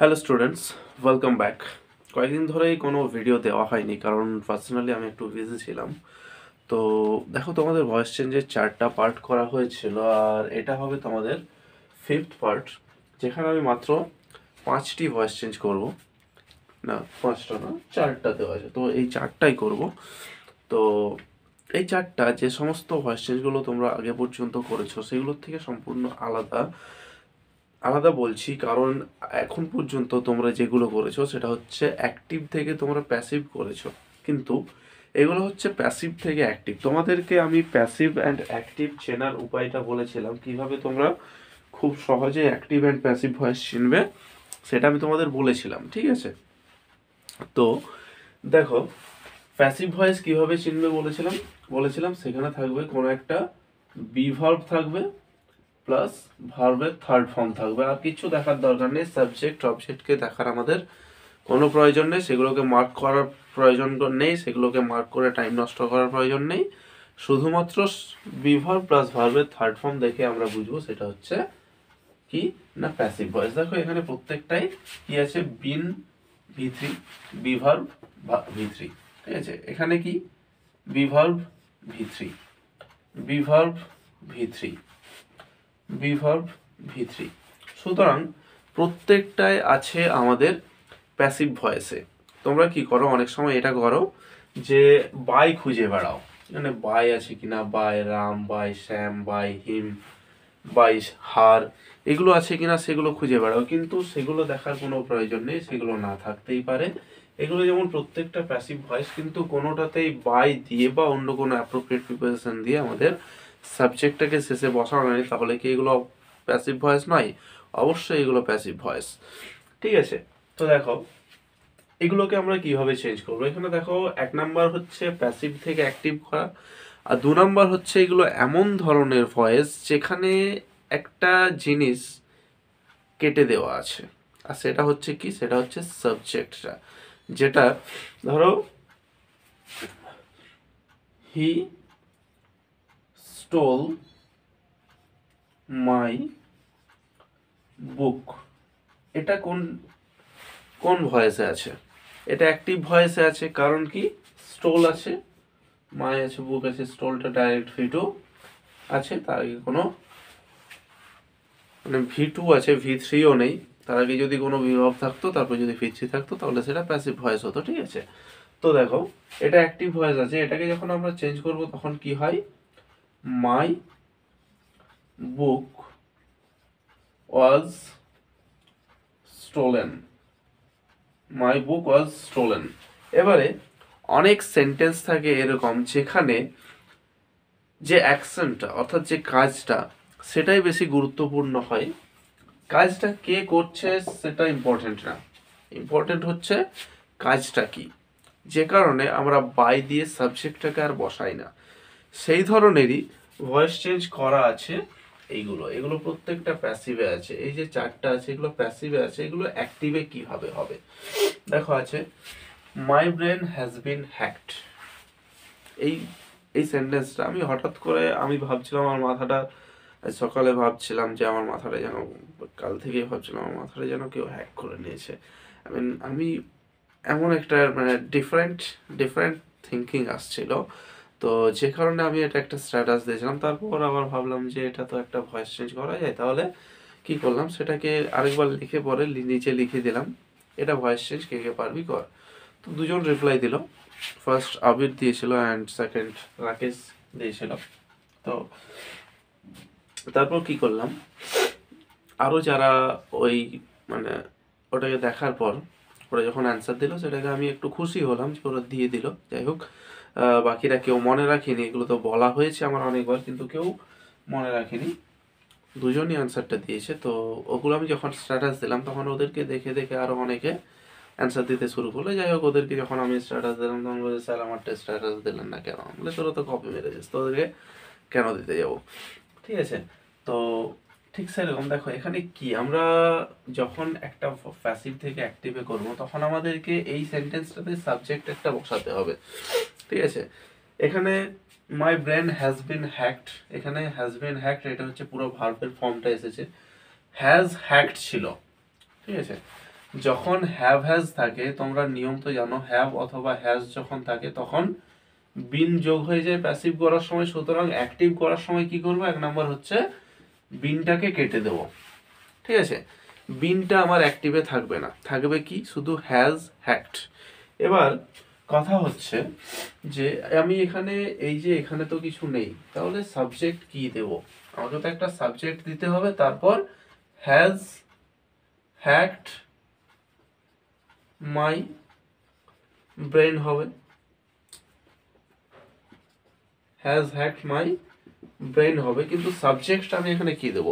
Hello students welcome back কয়েকদিন ধরেই কোনো ভিডিও দেওয়া হয়নি, কারণ পার্সোনালি আমি একটু বিজি ছিলাম। তো দেখো, তোমাদের ভয়েস চেঞ্জের চারটা পার্ট করা হয়েছিল, আর এটা হবে তোমাদের ফিফথ পার্ট যেখানে আমি মাত্র পাঁচটি ভয়েস চেঞ্জ করব। না, পাঁচটা না, চারটা দেওয়া আছে তো এই চারটাই করব। তো এই চারটা, যে সমস্ত ভয়েস চেঞ্জগুলো তোমরা আগে পর্যন্ত করেছ, সেগুলোর থেকে সম্পূর্ণ আলাদা। আলাদা বলছি, কারণ এখন পর্যন্ত তোমরা যেগুলো করেছ সেটা হচ্ছে অ্যাক্টিভ থেকে তোমরা প্যাসিভ করেছ। কিন্তু এগুলো হচ্ছে প্যাসিভ থেকে অ্যাক্টিভ তোমাদেরকে আমি প্যাসিভ অ্যান্ড অ্যাক্টিভ চেনার উপায়টা বলেছিলাম, কীভাবে তোমরা খুব সহজে অ্যাক্টিভ অ্যান্ড প্যাসিভ ভয়েস চিনবে, সেটা আমি তোমাদের বলেছিলাম, ঠিক আছে? তো দেখো প্যাসিভ ভয়েস কীভাবে চিনবে বলেছিলাম? বলেছিলাম সেখানে থাকবে কোনো একটা বিভার্ব থাকবে প্লাস ভার্বের থার্ড ফর্ম থাকবে। আর কিছু দেখার দরকার নেই সাবজেক্ট অবজেক্টকে দেখার আমাদের কোনো প্রয়োজন নেই। সেগুলোকে মার্ক করার প্রয়োজন নেই, সেগুলোকে মার্ক করে টাইম নষ্ট করার প্রয়োজন নেই। শুধুমাত্র বিভার প্লাস ভার্বের থার্ড ফর্ম দেখে আমরা বুঝব, সেটা হচ্ছে কি? না প্যাসিভ ভয়েস দেখো, এখানে প্রত্যেকটাই কি আছে? Been V three be verb V three ঠিক আছে? এখানে কি? Be verb V three be verb V be verb V three. সুতরাং প্রত্যেকটায় আছে আমাদের প্যাসিভ ভয়েসে তোমরা কি করো? অনেক সময় এটা করো যে বাই খুঁজে বেড়াও। মানে বাই আছে কিনা? By Ram by Shyam by him by her, এগুলো আছে কিনা সেগুলো খুঁজে বেড়াও। কিন্তু সেগুলো দেখার কোনো প্রয়োজন নেই, সেগুলো না থাকতেই পারে। এগুলো যেমন প্রত্যেকটা প্যাসিভ ভয়েস কিন্তু কোনোটাতেই বাই দিয়ে বা অন্য কোনো অ্যাপ্রোপ্রিয়েট প্রিপারেশন দিয়ে আমাদের সাবজেক্টটাকে শেষে বসানো নেই তাহলে কি এগুলো প্যাসিভ ভয়েস নয়? অবশ্যই এগুলো প্যাসিভ ভয়েস ঠিক আছে, তো দেখো, এগুলোকে আমরা কীভাবে চেঞ্জ করব? এখানে দেখো, এক নাম্বার হচ্ছে প্যাসিভ থেকে অ্যাক্টিভ করা, আর দু নাম্বার হচ্ছে এগুলো এমন ধরনের ভয়েস যেখানে একটা জিনিস কেটে দেওয়া আছে। আর সেটা হচ্ছে কি? সেটা হচ্ছে সাবজেক্টটা যেটা, ধরো হি স্টোল মাই বুক এটা কোন কোন ভয়েসে আছে? এটা অ্যাক্টিভ ভয়েসে আছে, কারণ কি? স্টোল আছে মাই আছে বুক আছে স্টোলটা ডাইরেক্ট ভি টু আছে, তার আগে কোনো মানে ভি টু আছে ভি থ্রিও নেই। তার আগে যদি কোনো বিভাব থাকতো, তারপর যদি ভি থ্রি থাকতো, তাহলে সেটা প্যাসিভ ভয়েস হতো, ঠিক আছে? তো দেখো, এটা অ্যাক্টিভ ভয়েস আছে, এটাকে যখন আমরা চেঞ্জ করব, তখন কি হয়? My book was stolen. My book was stolen. এবারে অনেক সেন্টেন্স থাকে এরকম যেখানে যে অ্যাকশনটা অর্থাৎ যে কাজটা, সেটাই বেশি গুরুত্বপূর্ণ হয়। কাজটা কে করছে সেটা ইম্পর্টেন্ট না। ইম্পর্টেন্ট হচ্ছে কাজটা কি। যে কারণে আমরা বাই দিয়ে সাবজেক্টটাকে আর বসাই না। সেই ধরনেরই ভয়েস চেঞ্জ করা আছে এইগুলো। এগুলো প্রত্যেকটা প্যাসিভে আছে। এই যে চারটা আছে, এগুলো প্যাসিভে আছে, এগুলো অ্যাক্টিভে কীভাবে হবে? দেখো আছে my brain has been hacked এই এই সেন্টেন্সটা আমি হঠাৎ করে আমি ভাবছিলাম আমার মাথাটা সকালে ভাবছিলাম যে আমার মাথাটা যেন, কাল থেকেই ভাবছিলাম আমার মাথাটা যেন কেউ হ্যাক করে নিয়েছে। আই মিন আমি এমন একটা মানে ডিফারেন্ট ডিফারেন্ট থিঙ্কিং আসছিল। তো যে কারণে আমি এটা একটা স্ট্যাটাস দিয়েছিলাম। তারপর আবার ভাবলাম যে এটা তো একটা ভয়েস চেঞ্জ করা যায়। তাহলে কি করলাম? সেটাকে আরেকবার লিখে পরে নিচে লিখে দিলাম। এটা ভয়েস চেঞ্জ কে কে পারবি কর। তো দুজন রিপ্লাই দিল। ফার্স্ট আবির দিয়েছিল অ্যান্ড সেকেন্ড রাকেশ দিয়েছিল। তো তারপর কি করলাম? আরও যারা ওই মানে ওটাকে দেখার পর ওরা যখন অ্যান্সার দিল, সেটাকে আমি একটু খুশি হলাম যে ওরা দিয়ে দিল। যাই হোক বাকিরা কেউ মনে রাখেনি, এগুলো তো বলা হয়েছে আমার অনেকবার, কিন্তু কেউ মনে রাখেনি। দুজনই অ্যান্সারটা দিয়েছে, তো ওগুলো আমি যখন স্ট্যাটাস দিলাম, তখন ওদেরকে দেখে দেখে আরও অনেকে অ্যান্সার দিতে শুরু করল। যাই হোক, ওদেরকে যখন আমি স্ট্যাটাস দিলাম, তখন বলছে, স্যার, আমারটা স্ট্যাটাস দিলেন না কেন? বলে, তোরা তো কপি মেরেছিস তোদেরকে কেন দিতে যাব? ঠিক আছে? তো ঠিক সেরকম, দেখো, এখানে কি? আমরা যখন একটা প্যাসিভ থেকে অ্যাক্টিভে করব, তখন আমাদেরকে এই সেন্টেন্সটাতে সাবজেক্ট একটা বসাতে হবে। ঠিক আছে? এখানে my brain has been hacked এখানে হ্যাজ বিন হ্যাকড এটা হচ্ছে পুরো ভার্বের ফর্মটা এসেছে। হ্যাজ হ্যাকড ছিল। ঠিক আছে? যখন হ্যাভ হ্যাজ থাকে, তোমরা নিয়ম তো জানো হ্যাভ অথবা হ্যাজ যখন থাকে, তখন বিন যোগ হয়ে যায় প্যাসিভ করার সময়। সুতরাং অ্যাক্টিভ করার সময় কি করব? এক নম্বর হচ্ছে বিনটাকে কেটে দেবো। ঠিক আছে? বিনটা আমার অ্যাক্টিভে থাকবে না। থাকবে কি? শুধু হ্যাজ হ্যাক্ট এবার কথা হচ্ছে যে, আমি এখানে, এই যে এখানে তো কিছু নেই, তাহলে সাবজেক্ট কি দেব? আমাকে তো একটা সাবজেক্ট দিতে হবে, তারপর হ্যাজ হ্যাক্ট মাই ব্রেন হবে। হ্যাজ হ্যাক্ট মাই ব্রেন হবে, কিন্তু সাবজেক্টটা আমি এখানে কি দেব?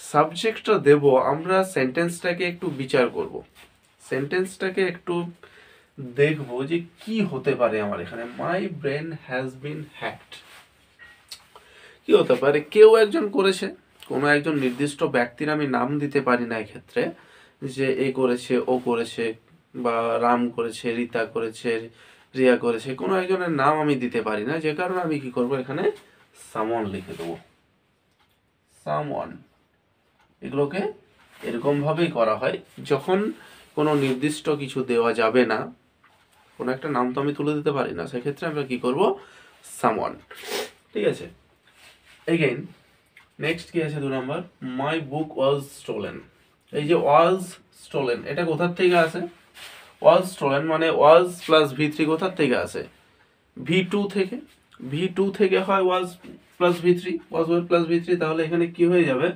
সাবজেক্টটা দেব, আমরা সেন্টেন্সটাকে একটু বিচার করব। সেন্টেন্সটাকে একটু দেখব যে কি হতে পারে আমার এখানে। My brain has been hacked কি হতে পারে? কেউ একজন করেছে, কোনো একজন নির্দিষ্ট ব্যক্তির আমি নাম দিতে পারি না এক্ষেত্রে, যে এ করেছে, ও করেছে, বা রাম করেছে, রীতা করেছে, রিয়া করেছে, কোনো একজনের নাম আমি দিতে পারি না। যে কারণে আমি কি করব? এখানে সামন লিখে দেবো। সামওয়ান এগুলোকে এরকমভাবেই করা হয়। যখন কোনো নির্দিষ্ট কিছু দেওয়া যাবে না কোনো একটা নাম তো আমি তুলে দিতে পারি না, সেক্ষেত্রে আমরা কি করব? সামওয়ান ঠিক আছে? এগেইন নেক্সট কি আছে দু নম্বর? মাই বুক ওয়াজ স্টোলেন এই যে ওয়াজ স্টোলেন এটা কোথার থেকে আসে? ওয়াজ স্টোলেন মানে ওয়াজ প্লাস ভি থ্রি কোথার থেকে আসে? ভি টু থেকে। ভি টু থেকে হয় was plus V three was were plus V three তাহলে এখানে কি হয়ে যাবে?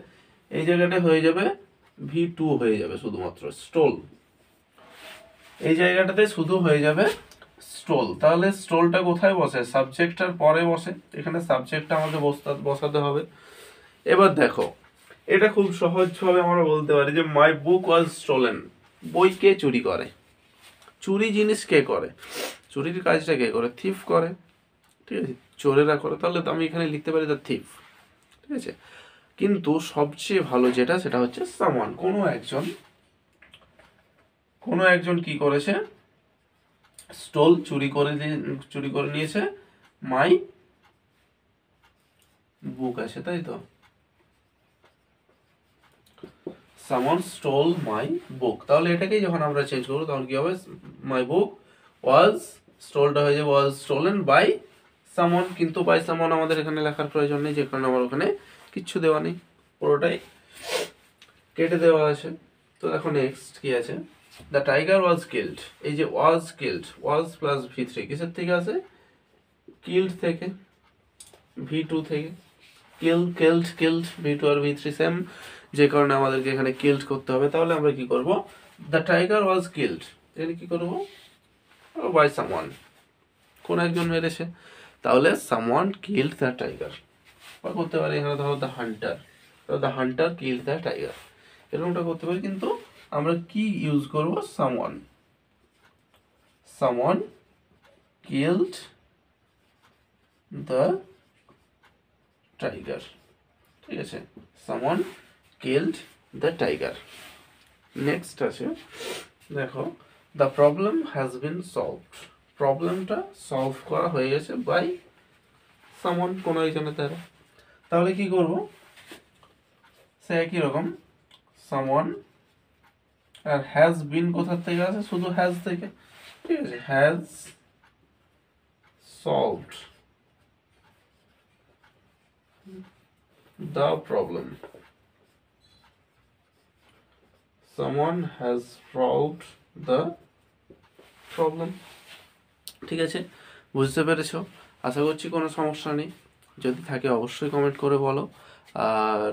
এই জায়গাটা হয়ে যাবে ভি টু হয়ে যাবে শুধুমাত্র স্টোল এই জায়গাটাতে শুধু হয়ে যাবে স্টোল। তাহলে স্টোলটা কোথায় বসে? সাবজেক্টটার পরে বসে। এখানে সাবজেক্টটা আমাকে বসতে হবে। এবার দেখো, এটা খুব সহজভাবে আমরা বলতে পারি যে মাই বুক ওয়াজ স্টোলেন বই কে চুরি করে? চুরি জিনিস কে করে? চুরির কাজটা কে করে? থিফ করে। ঠিক আছে? চোরেরা করে। তাহলে তো আমি এখানে লিখতে পারি দ্য থিফ। ঠিক আছে? কিন্তু সবচেয়ে ভালো যেটা, সেটা হচ্ছে সামান। কোনো একজন কোনো একজন কি করেছে? স্টোল চুরি করে চুরি করে নিয়েছে। মাই বুক আছে, তাই তো? সামন স্টোল মাই বুক তাহলে এটাকেই যখন আমরা চেঞ্জ করব, তখন কি হবে? মাই বুক ওয়াজ স্টোলটা হয়ে যাবে ওয়াজ স্টোলেন বাই সামন কিন্তু বাই সামন আমাদের এখানে লেখার প্রয়োজন নেই, যে কারণে আমার ওখানে কিচ্ছু দেওয়া নেই। পুরোটাই কেটে দেওয়া আছে। তো এখন নেক্সট কি আছে? দ্য টাইগার ওয়াজ কিল্ড এই যে was killed was plus V three কিসের থেকে আছে? কিল্ড থেকে ভি টু থেকে। Kill killed killed V two আর ভি থ্রি সেম যে কারণে আমাদেরকে এখানে কিল্ড করতে হবে। তাহলে আমরা কি করব? দ্য টাইগার ওয়াজ কিল্ড এখানে কি করব? বাই সামওয়ান কোন একজন মেরেছে। তাহলে সামওয়ান কিল্ড দ্য টাইগার বা করতে পারি এখানে ধরো the hunter the hunter kill the tiger এরকমটা করতে পারি, কিন্তু আমরা কি ইউজ করব? Someone someone killed the tiger ঠিক আছে? Someone killed the tiger next আছে, দেখো the problem has been solved প্রবলেমটা সলভ করা হয়ে গেছে বাই সামন কোনো একজনের দ্বারা তাহলে কি করব? সে একই রকম সামওয়ান আর হ্যাজ বিন কোথার থেকে আছে? শুধু হ্যাজ থেকে? ঠিক আছে has solved the problem. Someone has solved ঠিক আছে, বুঝতে পেরেছ? আশা করছি কোনো সমস্যা নেই। যদি থাকে অবশ্যই কমেন্ট করে বলো। আর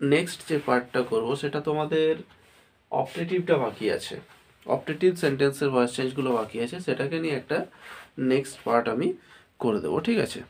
নেক্সট যে পার্টটা করব, সেটা তোমাদের অপটেটিভটা বাকি আছে। অপটেটিভ সেন্টেন্সের ভয়েস চেঞ্জগুলো বাকি আছে, সেটাকে নিয়ে একটা নেক্সট পার্ট আমি করে দেবো, ঠিক আছে?